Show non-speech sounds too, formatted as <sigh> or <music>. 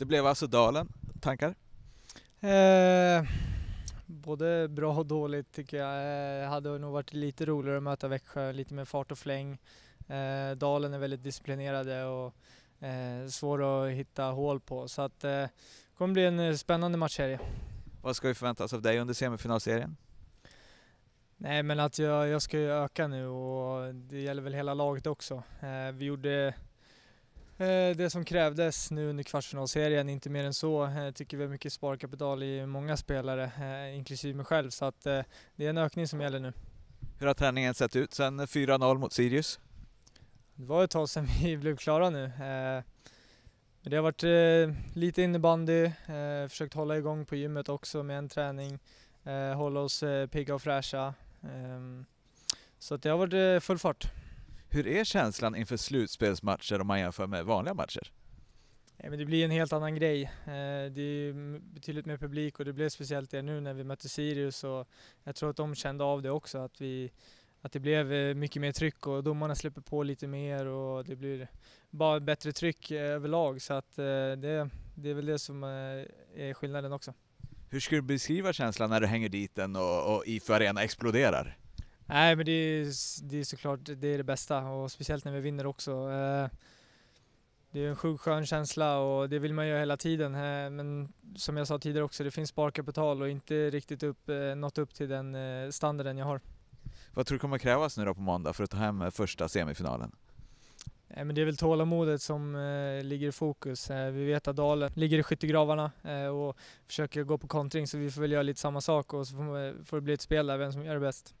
Det blev alltså Dalen. Tankar? Eh, både bra och dåligt tycker jag. Eh, hade nog varit lite roligare att möta Växjö, lite mer fart och fläng. Eh, Dalen är väldigt disciplinerade och eh, svår att hitta hål på. Så att, eh, det kommer bli en eh, spännande matchserie. Vad ska vi förvänta oss av dig under semifinalserien? Nej men att jag, jag ska öka nu och det gäller väl hela laget också. Eh, vi gjorde det som krävdes nu under kvartsfinalserien, inte mer än så. Jag tycker vi har mycket sparkapital i många spelare, eh, inklusive mig själv, så att eh, det är en ökning som gäller nu. Hur har träningen sett ut sen 4-0 mot Sirius? Det var ett tag sedan vi <laughs> blev klara nu. Eh, men det har varit eh, lite innebandy, eh, försökt hålla igång på gymmet också med en träning, hålla oss pigga och fräscha. Ehm, så att det har varit full fart. Hur är känslan inför slutspelsmatcher om man jämför med vanliga matcher? Ja, men det blir en helt annan grej. Det är betydligt mer publik och det blev speciellt det nu när vi mötte Sirius och jag tror att de kände av det också att vi att det blev eh, mycket mer tryck och domarna släpper på lite mer och det blir bara bättre tryck eh, överlag så att eh, det, det är väl det som är skillnaden också. Hur skulle du beskriva känslan när du hänger dit den och, och IFÖ Arena exploderar? Nej men det är, det är såklart det, är det bästa och speciellt när vi vinner också. Det är en sjukt skön känsla och det vill man göra hela tiden. Men som jag sa tidigare också, det finns sparkapital och inte riktigt upp, nått upp till den standarden jag har. Vad tror du kommer krävas nu då på måndag för att ta hem första semifinalen? Nej, men det är väl tålamodet som eh, ligger i fokus. Eh, vi vet att Dalen ligger i skyttegravarna eh, och försöker gå på kontring så vi får väl göra lite samma sak och så får, får det bli ett spel där, vem som gör det bäst.